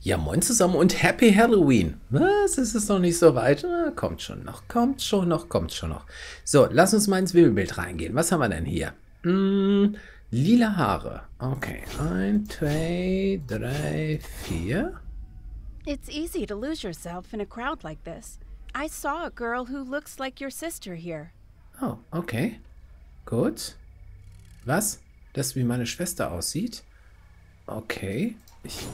Ja, moin zusammen und Happy Halloween. Was? Ist es noch nicht so weit? Na, kommt schon noch, kommt schon noch, kommt schon noch. So, lass uns mal ins Wimmelbild reingehen. Was haben wir denn hier? Hm, lila Haare. Okay, ein, zwei, drei, vier. It's easy to lose yourself in a crowd like this. I saw a girl who looks like your sister here. Oh, okay. Gut. Was? Das, wie meine Schwester aussieht? Okay. Ich.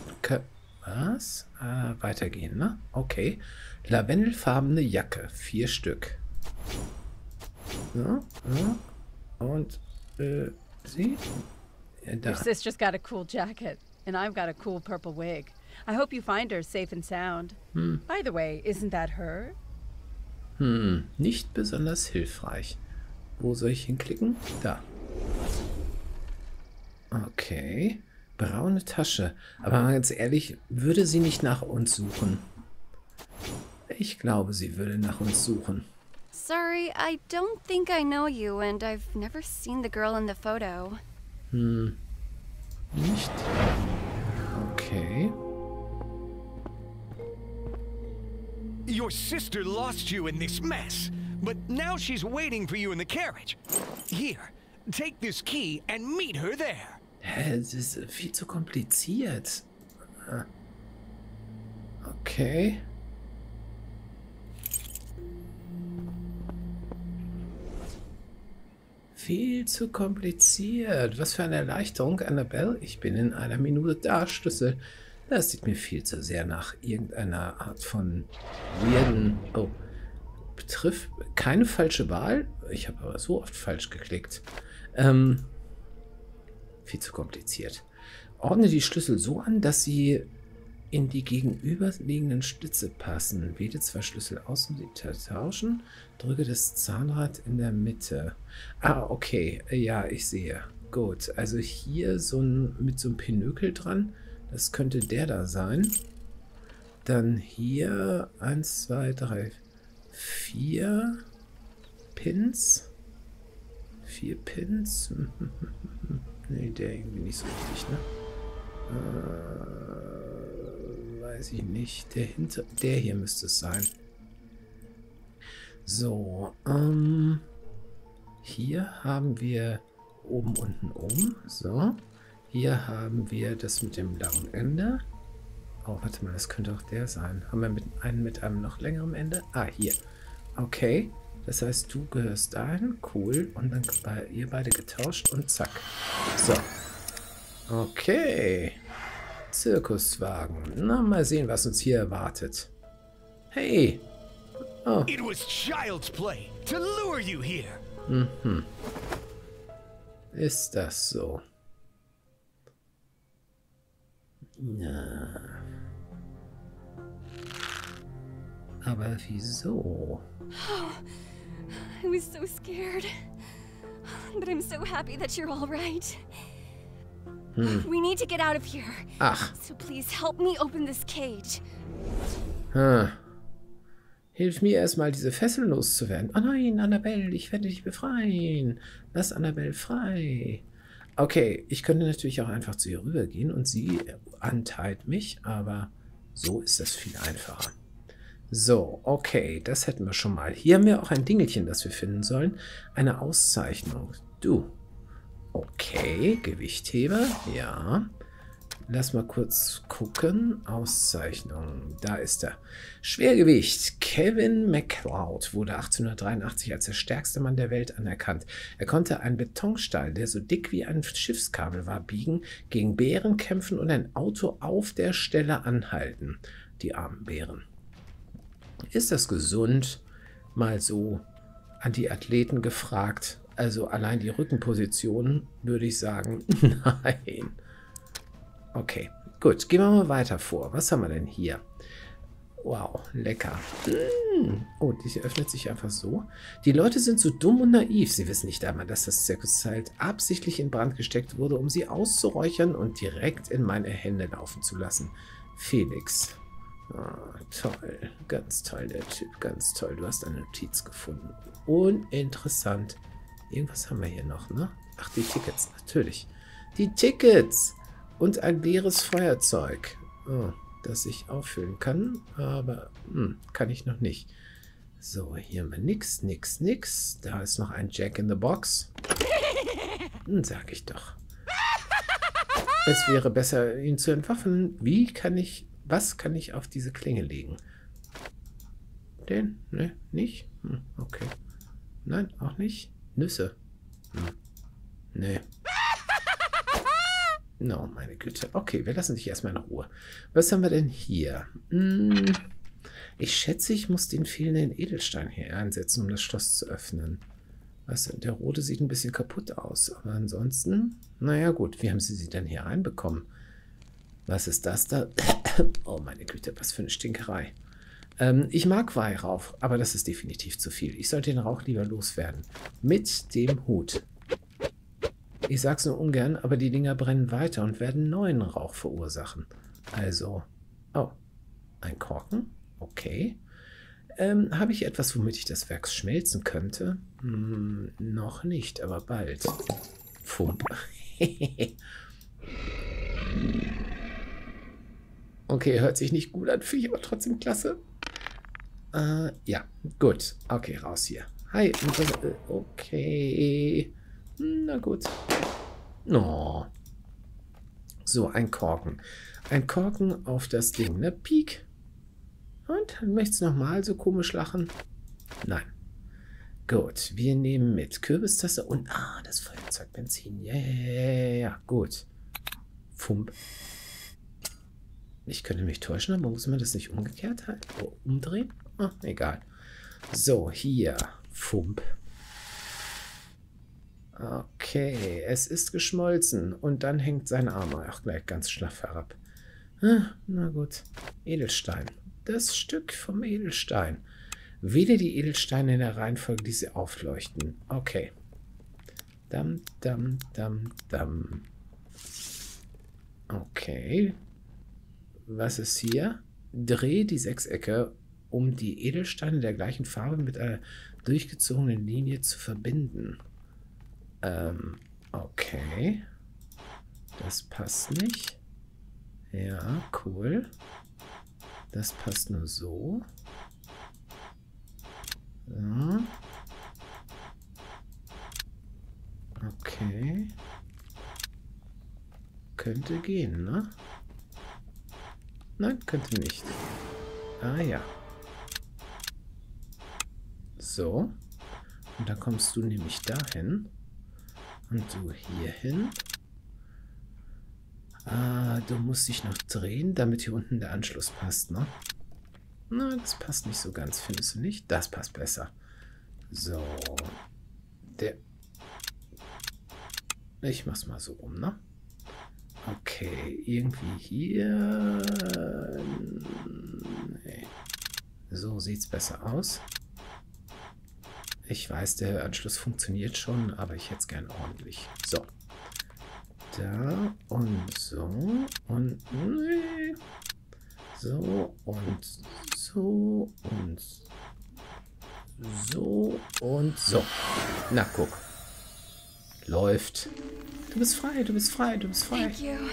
Was? Äh, weitergehen, ne? Okay. Lavendelfarbene Jacke. Vier Stück. Ja, ja. Und, äh, sie? Ja, da. Your sister's got a cool jacket, and I've got a cool purple wig. I hope you find her safe and sound. By the way, isn't that her? Hm, nicht besonders hilfreich. Wo soll ich hinklicken? Da. Okay. Braune Tasche. Aber mal ganz ehrlich, würde sie nicht nach uns suchen? Ich glaube, sie würde nach uns suchen. Sorry, I don't think I know you, and I've never seen the girl in the photo. Nicht? Okay. Your sister lost you in this mess, but now she's waiting for you in the carriage. Here, take this key and meet her there. Hä, das ist viel zu kompliziert. Ah. Okay. Viel zu kompliziert. Was für eine Erleichterung, Annabelle. Ich bin in einer Minute da, Schlüssel. Das sieht mir viel zu sehr nach irgendeiner Art von weirden... Oh. Betrifft keine falsche Wahl. Ich habe aber so oft falsch geklickt. Ähm, viel zu kompliziert. Ordne die Schlüssel so an, dass sie in die gegenüberliegenden Stütze passen. Wähle zwei Schlüssel aus, um sie zu tauschen. Drücke das Zahnrad in der Mitte. Ah, okay. Ja, ich sehe. Gut. Also hier so ein mit so einem Pinökel dran. Das könnte der da sein. Dann hier eins, zwei, drei, vier Pins. Vier Pins. Nee, der irgendwie nicht so richtig, ne? Äh, weiß ich nicht. Der hinter. Der hier müsste es sein. So, ähm. Hier haben wir oben, unten, oben. So. Hier haben wir das mit dem langen Ende. Oh, warte mal, das könnte auch der sein. Haben wir mit, einen mit einem noch längeren Ende? Ah, hier. Okay. Das heißt, du gehörst dahin. Cool. Und dann bei ihr beide getauscht und zack. So. Okay. Zirkuswagen. Na, mal sehen, was uns hier erwartet. Hey. Oh, It was child's play to lure you here. ist das so? Na. Aber wieso? I was so scared. But I'm so happy that you're all right. We need to get out of here. Ach, So please help me open this cage. hm. Hilf mir erstmal, diese Fesseln loszuwerden. Oh nein, Annabelle, ich werde dich befreien. Lass Annabelle frei. Okay, ich könnte natürlich auch einfach zu ihr rübergehen und sie anteilt mich, aber so ist das viel einfacher. So, okay, das hätten wir schon mal. Hier haben wir auch ein Dingelchen, das wir finden sollen. Eine Auszeichnung. Du. Okay, Gewichtheber, ja. Lass mal kurz gucken. Auszeichnung. Da ist er. Schwergewicht. Kevin McLeod wurde 1883 als der stärkste Mann der Welt anerkannt. Er konnte einen Betonstahl, der so dick wie ein Schiffskabel war, biegen, gegen Bären kämpfen und ein Auto auf der Stelle anhalten. Die armen Bären. Ist das gesund? Mal so an die Athleten gefragt. Also allein die Rückenposition würde ich sagen, nein. Okay, gut. Gehen wir mal weiter vor. Was haben wir denn hier? Wow, lecker. Mm. Oh, die öffnet sich einfach so. Die Leute sind so dumm und naiv. Sie wissen nicht einmal, dass das Zirkuszelt absichtlich in Brand gesteckt wurde, um sie auszuräuchern und direkt in meine Hände laufen zu lassen. Felix. Ah, toll. Ganz toll, der Typ. Ganz toll. Du hast eine Notiz gefunden. Uninteressant. Irgendwas haben wir hier noch, ne? Ach, die Tickets, natürlich. Die Tickets! Und ein leeres Feuerzeug. Oh, das ich auffüllen kann, aber hm, kann ich noch nicht. So, hier haben wir nix, nix, nix. Da ist noch ein Jack in the Box. Hm, sag ich doch. Es wäre besser, ihn zu entwaffnen. Wie kann ich, was kann ich auf diese Klinge legen? Den? Ne, nicht? Hm, okay. Nein, auch nicht. Nüsse. Hm. Nee. No, meine Güte. Okay, wir lassen dich erstmal in Ruhe. Was haben wir denn hier? Hm, ich schätze, ich muss den fehlenden Edelstein hier einsetzen, um das Schloss zu öffnen. Was, der rote sieht ein bisschen kaputt aus. Aber ansonsten, naja gut, wie haben sie sie denn hier reinbekommen? Was ist das da? Oh meine Güte, was für eine Stinkerei. Ähm, ich mag Weihrauch, aber das ist definitiv zu viel. Ich sollte den Rauch lieber loswerden. Mit dem Hut. Ich sag's nur ungern, aber die Dinger brennen weiter und werden neuen Rauch verursachen. Also, oh, ein Korken? Okay. Ähm, Habe ich etwas, womit ich das Werk schmelzen könnte? Hm, noch nicht, aber bald. Fump. okay, hört sich nicht gut an, finde ich aber trotzdem klasse. Äh, ja, gut. Okay, raus hier. Hi. Okay. Na gut. Oh. So, ein Korken. Ein Korken auf das Ding, ne? Peak. Und? Möchtest du nochmal so komisch lachen? Nein. Gut, wir nehmen mit Kürbistasse und... Ah, das Feuerzeug Benzin. Ja, yeah, ja, gut. Fump. Ich könnte mich täuschen, aber muss man das nicht umgekehrt halt? Oh, umdrehen? Ah, egal. So, hier. Fump. Okay, es ist geschmolzen. Und dann hängt sein Arm auch gleich ganz schlaff herab. Ah, na gut. Edelstein das Stück vom Edelstein. Wähle die Edelsteine in der Reihenfolge, die sie aufleuchten. Okay. Dam, dam, dam, dam. Okay. Was ist hier? Dreh die Sechsecke, um die Edelsteine der gleichen Farbe mit einer durchgezogenen Linie zu verbinden. Ähm, okay. Das passt nicht. Ja, cool. Das passt nur so. so. Okay. Könnte gehen, ne? Nein, könnte nicht. Ah ja. So. Und dann kommst du nämlich dahin. Und du hier hin. Ah, du musst dich noch drehen, damit hier unten der Anschluss passt, ne? Na, das passt nicht so ganz, findest du nicht? Das passt besser. So. Der... Ich mach's mal so rum, ne? Okay, irgendwie hier... Nee. So sieht's besser aus. Ich weiß, der Anschluss funktioniert schon, aber ich hätte es gern ordentlich. So. Da und so und nee. so und so und so und so. Na, guck. Läuft. Du bist frei, du bist frei, du bist frei. Thank you.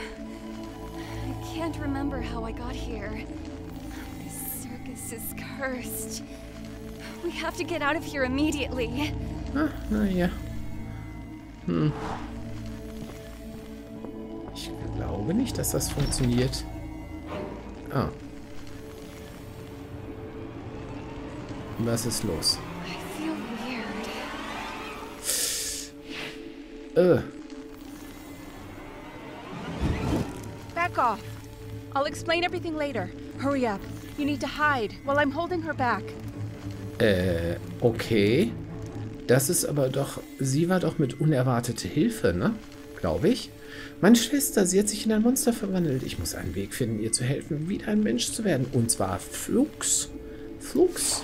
I can't remember how I got here. This circus is cursed. We have to get out of here immediately. Ah, naja. Hm. glaube nicht, dass das funktioniert. Ah. Was ist los? Äh. Back off. I'll explain everything later. Hurry up. You need to hide while I'm holding her back. Äh, okay. Das ist aber doch... Sie war doch mit unerwartete Hilfe, ne? Glaube ich. Meine Schwester, sie hat sich in ein Monster verwandelt. Ich muss einen Weg finden, ihr zu helfen, wieder ein Mensch zu werden. Und zwar Flux. Flux.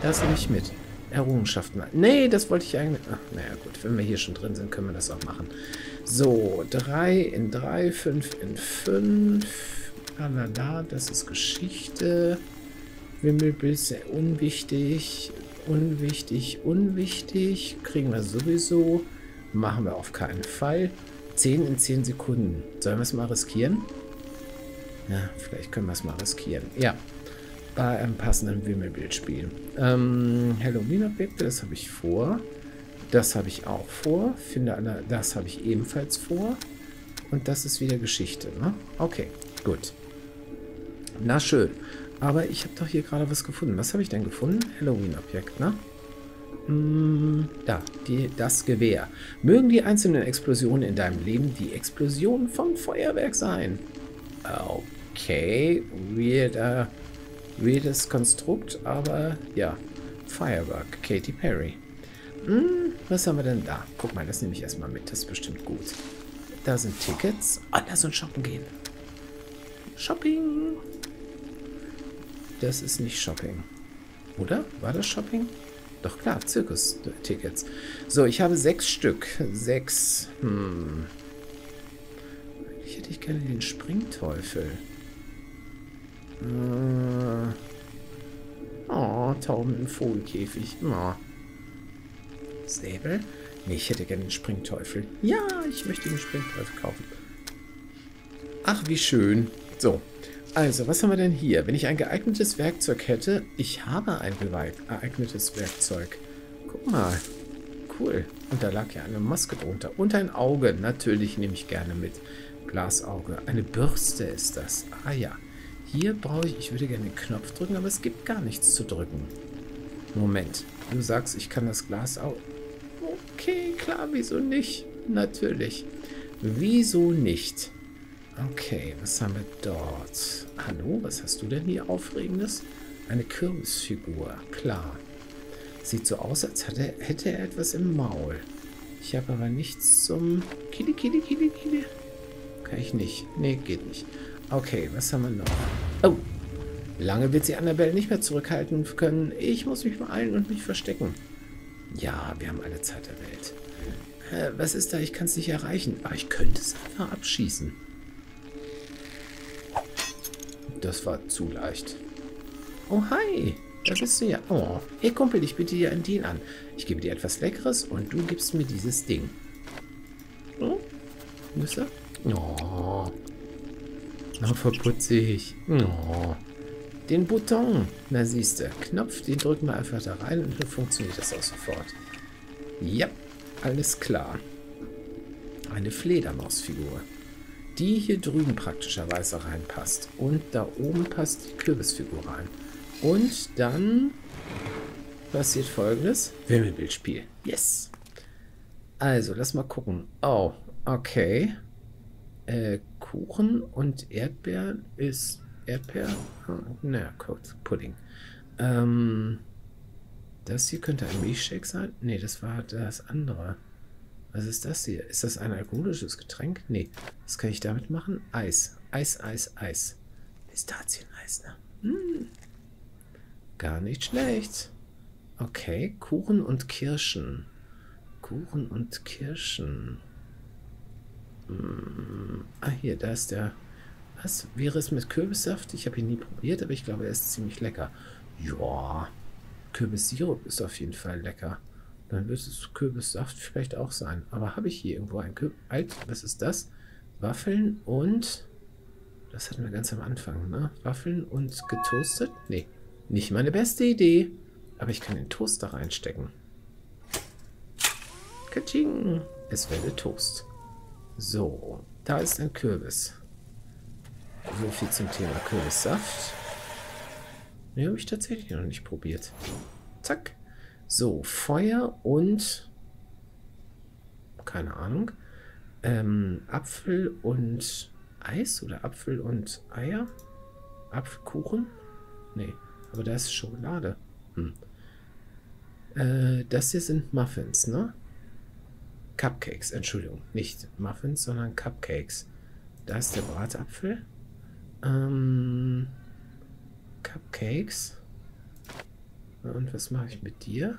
Das nehme ich mit. Errungenschaften. Nee, das wollte ich eigentlich... Ach, naja, gut. Wenn wir hier schon drin sind, können wir das auch machen. So, 3 in 3, 5 in 5. Lalala, das ist Geschichte. Wimmelbild sehr unwichtig. Unwichtig, unwichtig. Kriegen wir sowieso. Machen wir auf keinen Fall. 10 in 10 Sekunden. Sollen wir es mal riskieren? Ja, vielleicht können wir es mal riskieren. Ja, bei einem passenden Wimmelbildspiel. Ähm, Halloween-Objekte, das habe ich vor. Das habe ich auch vor. Finde alle, das habe ich ebenfalls vor. Und das ist wieder Geschichte, ne? Okay, gut. Na schön. Aber ich habe doch hier gerade was gefunden. Was habe ich denn gefunden? Halloween-Objekt, ne? Hm, da, die, das Gewehr. Mögen die einzelnen Explosionen in deinem Leben die Explosion von Feuerwerk sein? Okay, weirder, weirdes Konstrukt, aber ja. Firework, Katy Perry. Hm, was haben wir denn da? Guck mal, das nehme ich erstmal mit. Das ist bestimmt gut. Da sind Tickets. Oh, lass uns shoppen gehen. Shopping. Das ist nicht Shopping. Oder? War das Shopping? Doch klar, Zirkus-Tickets. So, ich habe sechs Stück. Sechs. Hm. Ich hätte ich gerne den Springteufel. Äh. Oh, Tauben im Vogelkäfig. Oh. Säbel? Nee, ich hätte gerne den Springteufel. Ja, ich möchte den Springteufel kaufen. Ach, wie schön. So, also, was haben wir denn hier? Wenn ich ein geeignetes Werkzeug hätte, ich habe ein geeignetes Werkzeug. Guck mal. Cool. Und da lag ja eine Maske drunter. Und ein Auge. Natürlich nehme ich gerne mit. Glasauge. Eine Bürste ist das. Ah ja. Hier brauche ich, ich würde gerne den Knopf drücken, aber es gibt gar nichts zu drücken. Moment. Du sagst, ich kann das Glasauge... Okay, klar, wieso nicht? Natürlich. Wieso nicht? Okay, was haben wir dort? Hallo, was hast du denn hier Aufregendes? Eine Kürbisfigur, klar. Sieht so aus, als hätte, hätte er etwas im Maul. Ich habe aber nichts zum... Kili, Kili, Kili, Kili. Kann ich nicht. Nee, geht nicht. Okay, was haben wir noch? Oh, lange wird sie Annabelle nicht mehr zurückhalten können. Ich muss mich beeilen und mich verstecken. Ja, wir haben alle Zeit der Welt. Äh, was ist da? Ich kann es nicht erreichen. Aber ich könnte es einfach abschießen. Das war zu leicht. Oh, hi. Da bist du ja. Oh, hey Kumpel, ich biete dir einen Deal an. Ich gebe dir etwas Leckeres und du gibst mir dieses Ding. Oh, Nüsse? Oh. Na, verputzig. Oh. Den Button. Na, siehst du. Knopf, den drücken wir einfach da rein und dann funktioniert das auch sofort. Ja, alles klar. Eine Fledermausfigur die hier drüben praktischerweise reinpasst. Und da oben passt die Kürbisfigur rein. Und dann passiert folgendes. Wimmelbildspiel. Yes. Also, lass mal gucken. Oh, okay. Äh, Kuchen und Erdbeeren ist Erdbeer? Oh, naja, kurz. Pudding. Ähm, das hier könnte ein Milchshake sein. Nee, das war das andere. Was ist das hier? Ist das ein alkoholisches Getränk? Nee. Was kann ich damit machen? Eis. Eis, Eis, Eis. Pistazieneis, ne? Hm. Gar nicht schlecht. Okay, Kuchen und Kirschen. Kuchen und Kirschen. Hm. Ah, hier, da ist der... Was? Wäre es mit Kürbissaft? Ich habe ihn nie probiert, aber ich glaube, er ist ziemlich lecker. Ja, Kürbissirup ist auf jeden Fall lecker. Dann wird es Kürbissaft vielleicht auch sein. Aber habe ich hier irgendwo ein Kürbis? Was ist das? Waffeln und... Das hatten wir ganz am Anfang, ne? Waffeln und getoastet? Nee, nicht meine beste Idee. Aber ich kann den Toaster reinstecken. Katsching! Es werde Toast. So, da ist ein Kürbis. So viel zum Thema Kürbissaft. Den habe ich tatsächlich noch nicht probiert. Zack. So, Feuer und keine Ahnung. Ähm, Apfel und Eis oder Apfel und Eier? Apfelkuchen? Nee, aber da ist Schokolade. Hm. Äh, das hier sind Muffins, ne? Cupcakes, Entschuldigung. Nicht Muffins, sondern Cupcakes. Da ist der Bratapfel. Ähm, Cupcakes. Und was mache ich mit dir?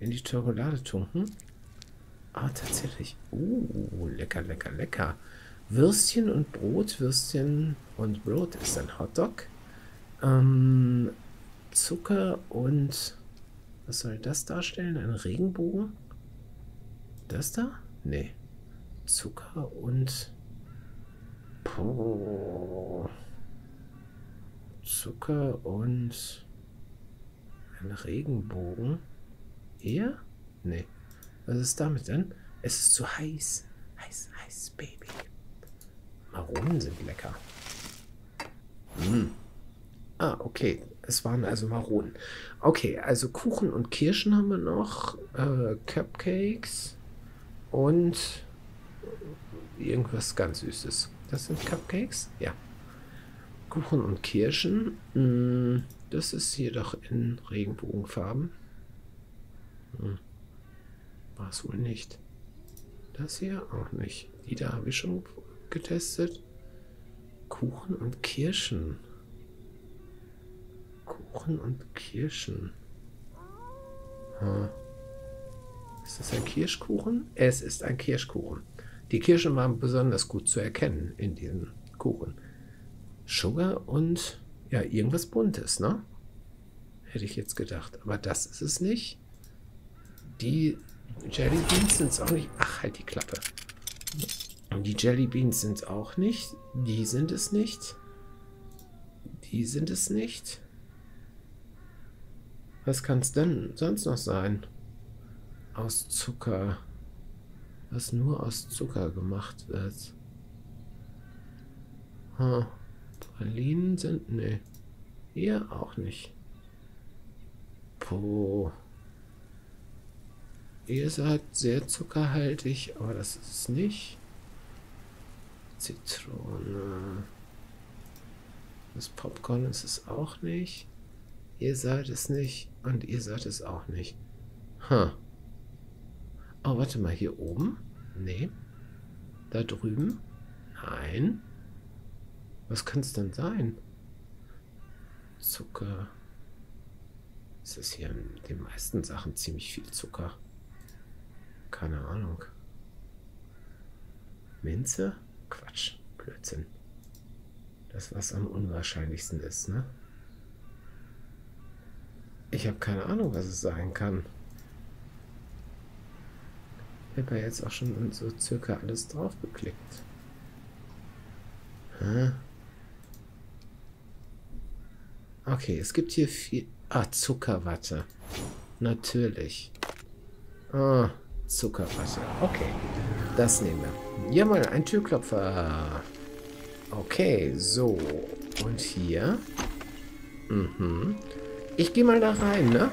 In die Schokolade tunken. Ah, tatsächlich. Uh, lecker, lecker, lecker. Würstchen und Brot. Würstchen und Brot ist ein Hotdog. Ähm, Zucker und... Was soll das darstellen? Ein Regenbogen? Das da? Nee. Zucker und... Puh. Zucker und ein Regenbogen. Hier? Nee. Was ist damit denn? Es ist zu heiß. Heiß, heiß, Baby. Maronen sind lecker. Hm. Ah, okay. Es waren also Maronen. Okay, also Kuchen und Kirschen haben wir noch. Äh, Cupcakes. Und irgendwas ganz Süßes. Das sind Cupcakes? Ja. Kuchen und Kirschen. Hm, das ist hier doch in Regenbogenfarben. Hm. War es wohl nicht. Das hier auch nicht. Die da habe ich schon getestet. Kuchen und Kirschen. Kuchen und Kirschen. Ist das ein Kirschkuchen? Es ist ein Kirschkuchen. Die Kirschen waren besonders gut zu erkennen in diesem Kuchen. Sugar und ja, irgendwas Buntes, ne? Hätte ich jetzt gedacht. Aber das ist es nicht. Die Jelly Beans sind es auch nicht. Ach, halt die Klappe. Die Jelly Beans sind es auch nicht. Die sind es nicht. Die sind es nicht. Was kann es denn sonst noch sein? Aus Zucker. Was nur aus Zucker gemacht wird. Hm. Pralinen sind... Nee. Hier auch nicht. Puh. Ihr seid sehr zuckerhaltig, aber das ist es nicht. Zitrone. Das Popcorn ist es auch nicht. Ihr seid es nicht und ihr seid es auch nicht. Huh. Oh, warte mal, hier oben? Nee. Da drüben? Nein. Was kann es denn sein? Zucker. Es ist hier in den meisten Sachen ziemlich viel Zucker. Keine Ahnung. Minze? Quatsch. Blödsinn. Das, was am unwahrscheinlichsten ist, ne? Ich habe keine Ahnung, was es sein kann. Habe ja jetzt auch schon so circa alles drauf geklickt. Hä? Okay, es gibt hier viel... Ah, Zuckerwatte. Natürlich. Ah, Zuckerwatte. Okay, das nehmen wir. Ja, mal ein Türklopfer. Okay, so. Und hier. Mhm. Ich gehe mal da rein, ne?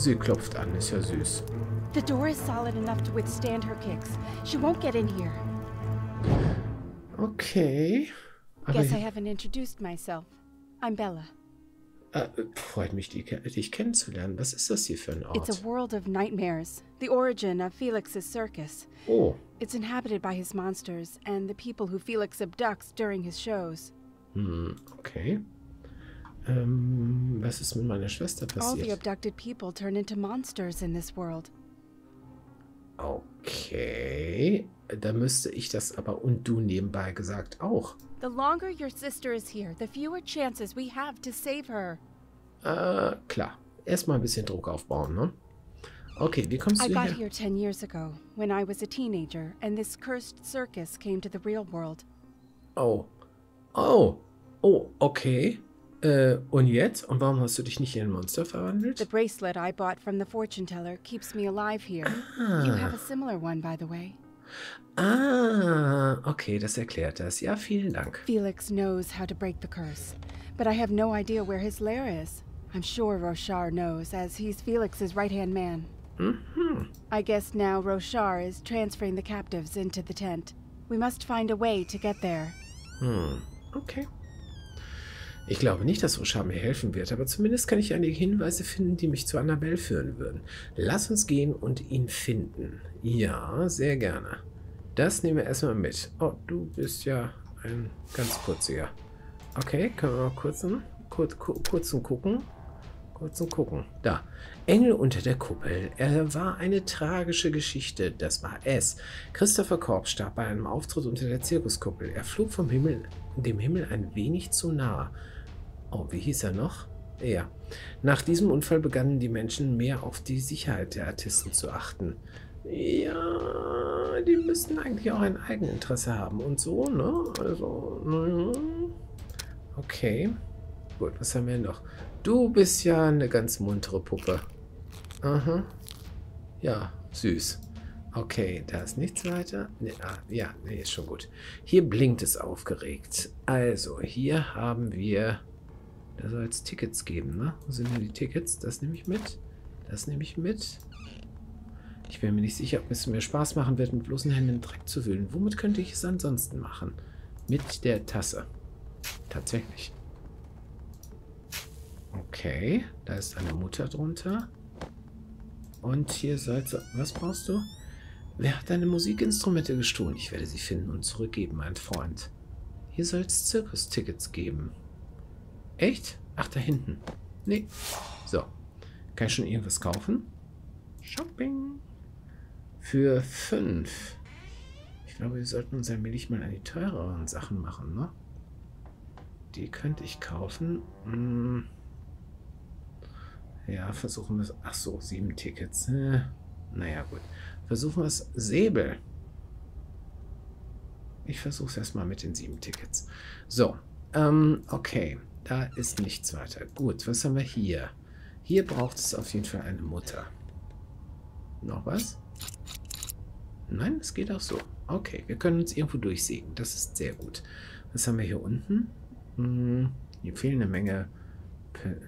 Sie klopft an, ist ja süß. The door is solid enough to withstand her kicks. She won't get in here. Okay. Aber Guess I haven't introduced myself. I'm Bella. äh, freut mich, die, dich kennenzulernen. Was ist das hier für ein It's a Ort? world of nightmares, the origin of Felix's circus. Oh, It's inhabited by his monsters and the people who Felix abducts during his shows. hm, okay. Ähm, was ist mit meiner Schwester All the passiert? abducted people turn into monsters in this world. Okay. Da müsste ich das aber und du nebenbei gesagt auch. The longer your sister is here, the fewer chances we have to save her. Äh, klar. Erstmal ein bisschen Druck aufbauen, ne? Okay, wie kommst I du got hierher? here 10 years ago when I was a teenager and this cursed circus came to the real world. Oh. Oh. Oh, okay. Äh, und jetzt? Und warum hast du dich nicht in ein Monster The bracelet I bought from the fortune teller keeps me alive here. You have a similar one, by the way. Ah, okay, das erklärt das. Ja, vielen Dank. Felix knows how to break the curse, but I have no idea where his lair is. I'm sure Rochar knows, as he's Felix's right hand man. Hmm. I guess now Rochar is transferring the captives into the tent. We must find a way to get there. Hm, okay. Ich glaube nicht, dass Rochard mir helfen wird, aber zumindest kann ich einige Hinweise finden, die mich zu Annabelle führen würden. Lass uns gehen und ihn finden. Ja, sehr gerne. Das nehmen wir erstmal mit. Oh, du bist ja ein ganz putziger. Okay, können wir mal kurzen, kurz, ku- kurzen gucken. Kurzen gucken. Da. Engel unter der Kuppel. Er war eine tragische Geschichte. Das war es. Christopher Korb starb bei einem Auftritt unter der Zirkuskuppel. Er flog vom Himmel, dem Himmel ein wenig zu nah. Oh, wie hieß er noch? Ja. Nach diesem Unfall begannen die Menschen mehr auf die Sicherheit der Artisten zu achten. Ja, die müssten eigentlich auch ein Eigeninteresse haben und so, ne? Also, naja. Okay. Gut, was haben wir noch? Du bist ja eine ganz muntere Puppe. Aha. Ja, süß. Okay, da ist nichts weiter. Nee, ah, ja, nee, ist schon gut. Hier blinkt es aufgeregt. Also, hier haben wir... Da soll es Tickets geben, ne? Wo sind denn die Tickets? Das nehme ich mit. Das nehme ich mit. Ich bin mir nicht sicher, ob es mir Spaß machen wird, mit bloßen Händen Dreck zu wühlen. Womit könnte ich es ansonsten machen? Mit der Tasse. Tatsächlich. Okay, da ist eine Mutter drunter. Und hier sollte... Was brauchst du? Wer hat deine Musikinstrumente gestohlen? Ich werde sie finden und zurückgeben, mein Freund. Hier soll es Zirkustickets geben. Echt? Ach, da hinten. Nee. So. Kann ich schon irgendwas kaufen? Shopping. Für fünf. Ich glaube, wir sollten uns allmählich mal an die teureren Sachen machen, ne? Die könnte ich kaufen. Hm. Ja, versuchen wir es. Ach so, sieben Tickets. Äh, naja, gut. Versuchen wir es. Säbel. Ich versuche es erstmal mit den sieben Tickets. So, ähm, okay. Da ist nichts weiter. Gut, was haben wir hier? Hier braucht es auf jeden Fall eine Mutter. Noch was? Nein, es geht auch so. Okay, wir können uns irgendwo durchsägen. Das ist sehr gut. Was haben wir hier unten? Hm, hier fehlen eine Menge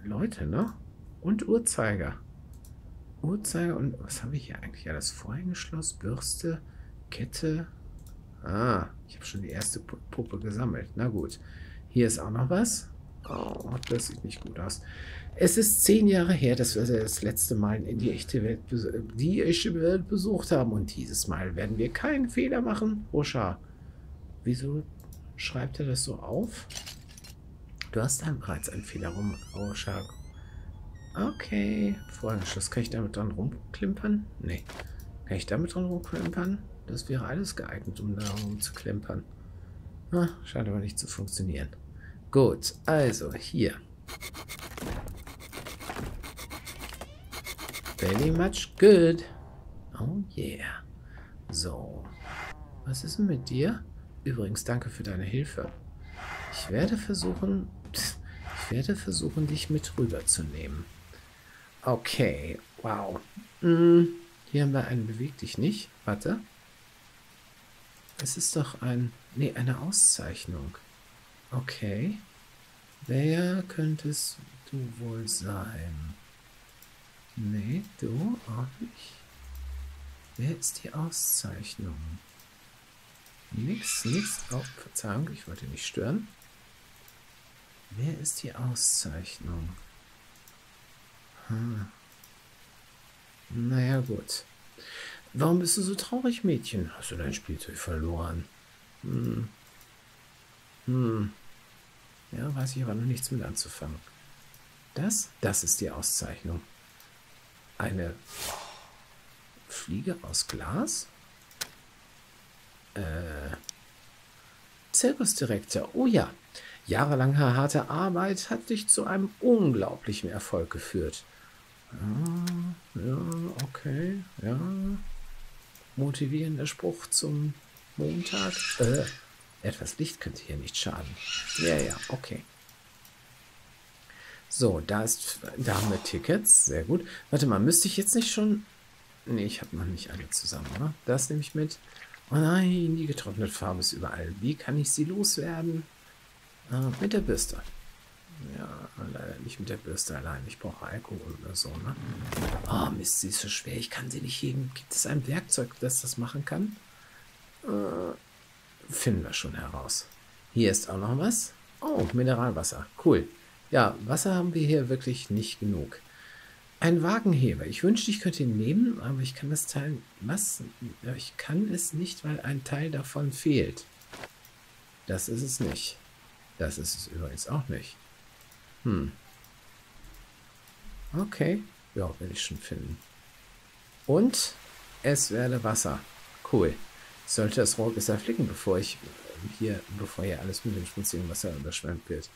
Leute, ne? Und Uhrzeiger. Uhrzeiger und was habe ich hier eigentlich? Ja, das Vorhängeschloss, Bürste, Kette. Ah, ich habe schon die erste Puppe gesammelt. Na gut. Hier ist auch noch was. Oh, das sieht nicht gut aus. Es ist zehn Jahre her, dass wir das letzte Mal in die echte Welt, die echte Welt besucht haben. Und dieses Mal werden wir keinen Fehler machen. Roscha, wieso schreibt er das so auf? Du hast dann bereits einen Fehler rum, Roscha. Okay. Vorhängeschloss. Kann ich damit dran rumklimpern? Nee. Kann ich damit dran rumklimpern? Das wäre alles geeignet, um da rumzuklimpern. Ah, scheint aber nicht zu funktionieren. Gut, also hier. Very much good. Oh yeah. So. Was ist denn mit dir? Übrigens, danke für deine Hilfe. Ich werde versuchen... Ich werde versuchen, dich mit rüberzunehmen. Okay, wow. Hm, hier haben wir einen Beweg dich nicht. Warte. Es ist doch ein... Nee, eine Auszeichnung. Okay. Wer könntest du wohl sein? Nee, du auch nicht. Wer ist die Auszeichnung? Nix, nix. Oh, Verzeihung, ich wollte nicht stören. Wer ist die Auszeichnung? Hm. Naja, gut. Warum bist du so traurig, Mädchen? Hast du dein Spielzeug verloren? Hm. Hm. Ja, weiß ich aber noch nichts mit anzufangen. Das? Das ist die Auszeichnung. Eine Fliege aus Glas? Äh. Zirkusdirektor. Oh ja. Jahrelange harte Arbeit hat dich zu einem unglaublichen Erfolg geführt. Ja, ja, okay, ja. Motivierender Spruch zum Montag. Äh, etwas Licht könnte hier nicht schaden. Ja, ja, okay. So, da ist, da haben wir Tickets. Sehr gut. Warte mal, müsste ich jetzt nicht schon... Nee, ich habe noch nicht alle zusammen, oder? Das nehme ich mit. Oh nein, die getrocknete Farbe ist überall. Wie kann ich sie loswerden? Äh, mit der Bürste. Ja, leider nicht mit der Bürste allein. Ich brauche Alkohol oder so, ne? Oh, Mist, sie ist so schwer. Ich kann sie nicht heben. Gibt es ein Werkzeug, das das machen kann? Äh, finden wir schon heraus. Hier ist auch noch was. Oh, Mineralwasser. Cool. Ja, Wasser haben wir hier wirklich nicht genug. Ein Wagenheber. Ich wünschte, ich könnte ihn nehmen, aber ich kann das Teil... Was? Ich kann es nicht, weil ein Teil davon fehlt. Das ist es nicht. Das ist es übrigens auch nicht. Hm. Okay. Ja, werde ich schon finden. Und es werde Wasser. Cool. Sollte das Rohr besser flicken, bevor ich hier, bevor hier alles mit dem schmutzigen Wasser überschwemmt wird.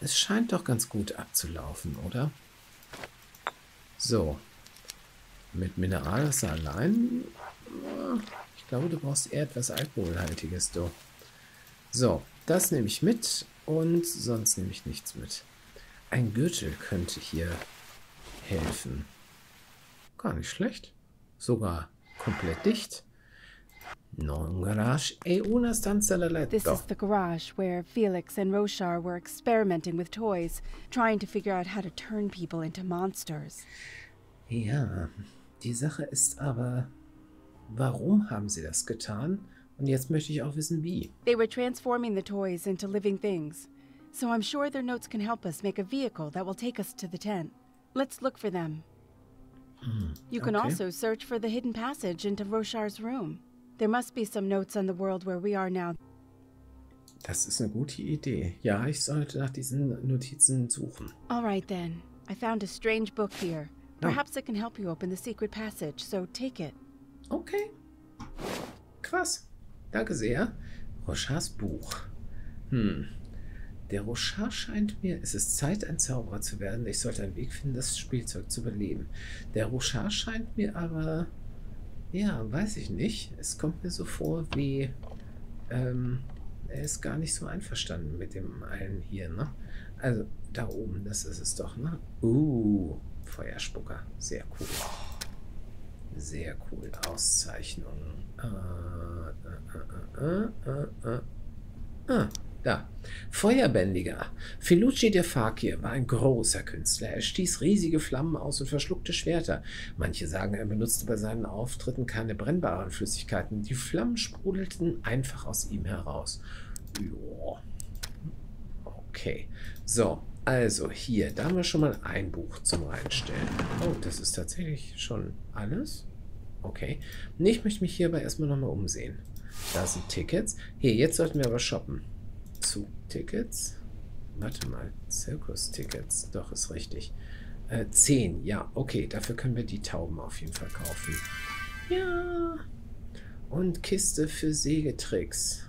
Es scheint doch ganz gut abzulaufen, oder? So. Mit Mineralwasser allein? Ich glaube, du brauchst eher etwas Alkoholhaltiges, du. So, das nehme ich mit und sonst nehme ich nichts mit. Ein Gürtel könnte hier helfen. Gar nicht schlecht. Sogar komplett dicht. Non garage e una stanza da letto. This is the garage where Felix and Roshar were experimenting with toys, trying to figure out how to turn people into monsters. Ja, die Sache ist aber, warum haben sie das getan? Und jetzt möchte ich auch wissen, wie. They were transforming the toys into living things. So I'm sure their notes can help us make a vehicle that will take us to the tent. Let's look for them. Hmm, you can okay. also search for the hidden passage into Roshar's room. There must be some notes on the world where we are now. Das ist eine gute Idee. Ja, ich sollte nach diesen Notizen suchen. All right then. I found a strange book here. Oh. Perhaps it can help you open the secret passage, so take it. Okay. Krass. Danke sehr. Rochars Buch. Hm. Der Rochar scheint mir, es ist Zeit, ein Zauberer zu werden. Ich sollte einen Weg finden, das Spielzeug zu überleben. Der Rochar scheint mir aber, ja, weiß ich nicht. Es kommt mir so vor, wie, ähm, er ist gar nicht so einverstanden mit dem allen hier, ne? Also, da oben, das ist es doch, ne? Uh, Feuerspucker. Sehr cool. Sehr cool. Auszeichnung. Äh, äh, äh, äh, äh, äh. Ah, da. Feuerbändiger. Felucci de Fakir war ein großer Künstler. Er stieß riesige Flammen aus und verschluckte Schwerter. Manche sagen, er benutzte bei seinen Auftritten keine brennbaren Flüssigkeiten. Die Flammen sprudelten einfach aus ihm heraus. Joa. Okay. So, also hier, da haben wir schon mal ein Buch zum Reinstellen. Oh, das ist tatsächlich schon alles? Okay. Nee, ich möchte mich hier aber erstmal nochmal umsehen. Da sind Tickets. Hier, jetzt sollten wir aber shoppen. Zugtickets. Warte mal. Zirkus-Tickets. Doch, ist richtig. Äh, 10. Ja, okay. Dafür können wir die Tauben auf jeden Fall kaufen. Ja. Und Kiste für Sägetricks.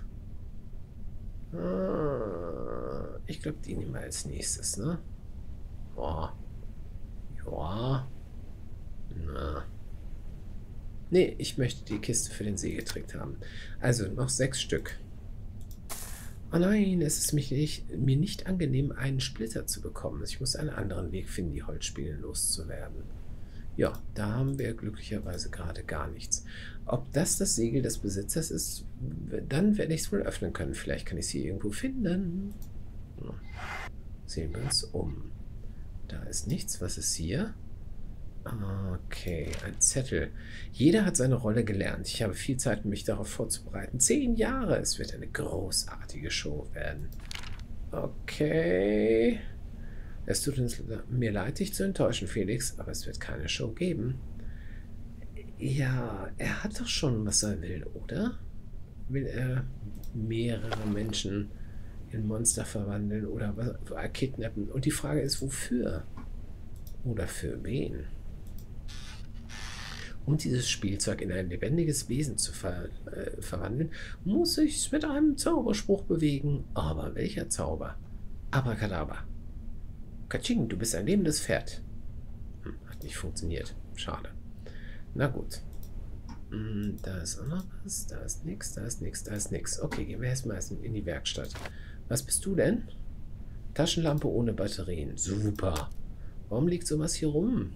Ah, ich glaube, die nehmen wir als nächstes, ne? Boah. Ja. Na. Nee, ich möchte die Kiste für den Sägetrick haben. Also noch sechs Stück. Oh nein, es ist mich nicht, mir nicht angenehm, einen Splitter zu bekommen. Ich muss einen anderen Weg finden, die Holzspiele loszuwerden. Ja, da haben wir glücklicherweise gerade gar nichts. Ob das das Segel des Besitzers ist, dann werde ich es wohl öffnen können. Vielleicht kann ich sie irgendwo finden. Hm. Sehen wir uns um. Da ist nichts. Was ist hier? Okay, ein Zettel. Jeder hat seine Rolle gelernt. Ich habe viel Zeit, mich darauf vorzubereiten. Zehn Jahre. Es wird eine großartige Show werden. Okay. Es tut mir leid, dich zu enttäuschen, Felix, aber es wird keine Show geben. Ja, er hat doch schon, was er will, oder? Will er mehrere Menschen in Monster verwandeln oder kidnappen? Und die Frage ist, wofür? Oder für wen? Um dieses Spielzeug in ein lebendiges Wesen zu ver äh, verwandeln, muss ich es mit einem Zauberspruch bewegen. Aber welcher Zauber? Abracadabra. Katsching, du bist ein lebendes Pferd. Hm, hat nicht funktioniert. Schade. Na gut. Hm, da ist auch noch was. Da ist nichts, da ist nichts, da ist nichts. Okay, gehen wir erstmal in die Werkstatt. Was bist du denn? Taschenlampe ohne Batterien. Super. Warum liegt sowas hier rum?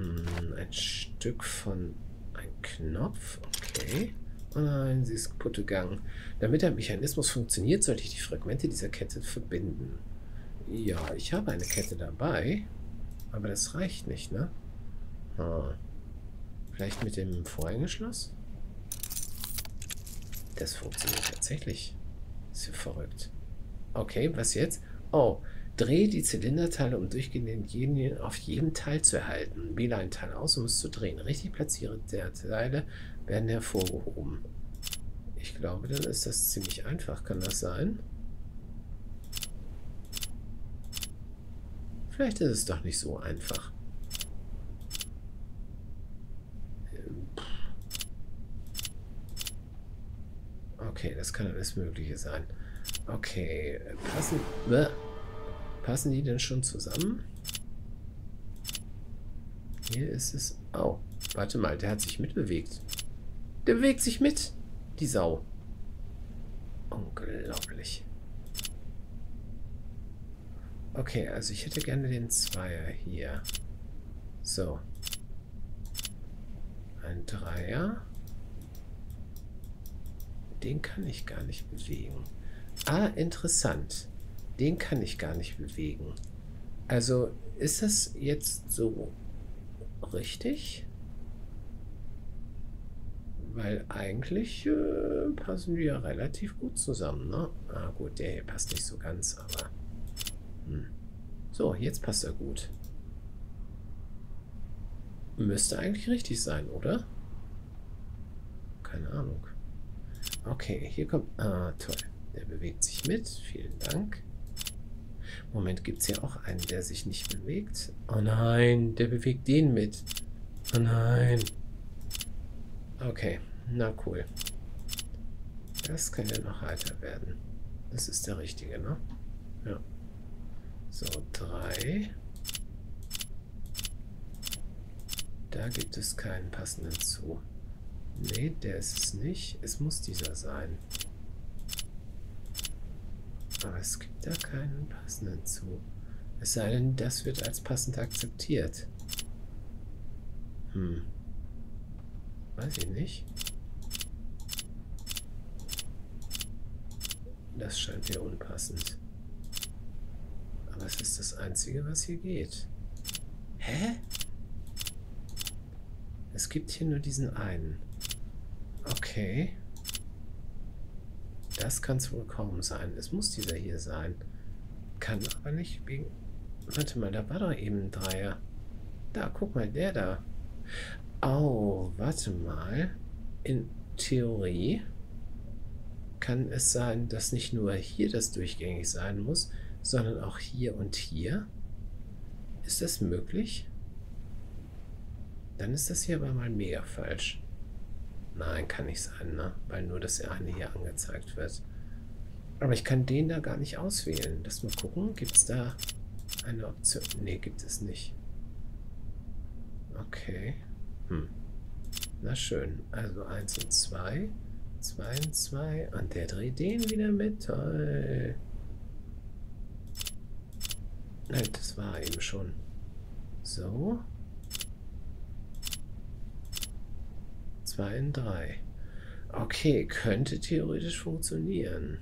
Hm, ein Stück von... Ein Knopf. Okay. Oh nein, sie ist kaputt gegangen. Damit der Mechanismus funktioniert, sollte ich die Fragmente dieser Kette verbinden. Ja, ich habe eine Kette dabei. Aber das reicht nicht, ne? Hm. Vielleicht mit dem Vorhängeschloss? Das funktioniert tatsächlich. Ist ja verrückt. Okay, was jetzt? Oh, dreh die Zylinderteile, um durchgehende Linien auf jedem Teil zu erhalten. Wähle ein Teil aus, um es zu drehen. Richtig platzierte Teile werden hervorgehoben. Ich glaube, dann ist das ziemlich einfach. Kann das sein? Vielleicht ist es doch nicht so einfach. Okay, das kann alles Mögliche sein. Okay, passen, passen die denn schon zusammen? Hier ist es... Oh, warte mal, der hat sich mitbewegt. Der bewegt sich mit, die Sau. Unglaublich. Okay, also ich hätte gerne den Zweier hier. So. Ein Dreier. Den kann ich gar nicht bewegen. Ah, interessant. Den kann ich gar nicht bewegen. Also, ist das jetzt so richtig? Weil eigentlich äh, passen die ja relativ gut zusammen, ne? Ah gut, der hier passt nicht so ganz, aber... Hm. So, jetzt passt er gut. Müsste eigentlich richtig sein, oder? Keine Ahnung. Okay, hier kommt... Ah, toll. Der bewegt sich mit. Vielen Dank. Moment, gibt es hier auch einen, der sich nicht bewegt? Oh nein, der bewegt den mit. Oh nein. Okay, na cool. Das kann ja noch heiter werden. Das ist der richtige, ne? Ja. So, drei. Da gibt es keinen passenden zu. Nee, der ist es nicht. Es muss dieser sein. Aber es gibt da keinen passenden zu. Es sei denn, das wird als passend akzeptiert. Hm. Weiß ich nicht. Das scheint mir unpassend. Aber es ist das Einzige, was hier geht. Hä? Es gibt hier nur diesen einen. Okay. Das kann es wohl kaum sein. Es muss dieser hier sein. Kann aber nicht wegen... Warte mal, da war doch eben ein Dreier. Da, guck mal, der da. Oh, warte mal. In Theorie kann es sein, dass nicht nur hier das durchgängig sein muss, sondern auch hier und hier. Ist das möglich? Dann ist das hier aber mal mega falsch. Nein, kann nicht sein, ne? Weil nur das eine hier angezeigt wird. Aber ich kann den da gar nicht auswählen. Lass mal gucken. Gibt es da eine Option? Ne, gibt es nicht. Okay. Hm. Na schön. Also 1 und 2. 2 und 2. Und der dreht den wieder mit. Toll. Nein, das war eben schon. So. 2 in 3. Okay, könnte theoretisch funktionieren.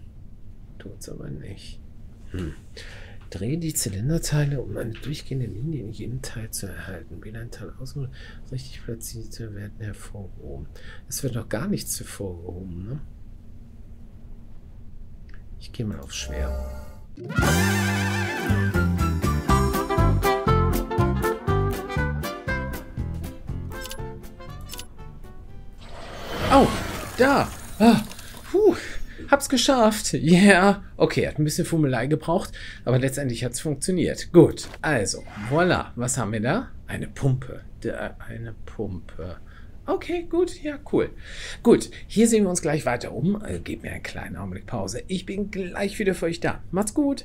Tut's aber nicht. Hm. Drehe die Zylinderteile, um eine durchgehende Linie in jedem Teil zu erhalten. Wähle ein Teil aus und richtig platzierte werden hervorgehoben. Es wird noch gar nichts hervorgehoben, ne? Ich gehe mal auf schwer. Da. Ah, puh, hab's geschafft. Ja. Yeah. Okay, hat ein bisschen Fummelei gebraucht, aber letztendlich hat's funktioniert. Gut, also, voilà. Was haben wir da? Eine Pumpe. Da, eine Pumpe. Okay, gut, ja, cool. Gut, hier sehen wir uns gleich weiter um. Also, gebt mir einen kleinen Augenblick Pause. Ich bin gleich wieder für euch da. Macht's gut.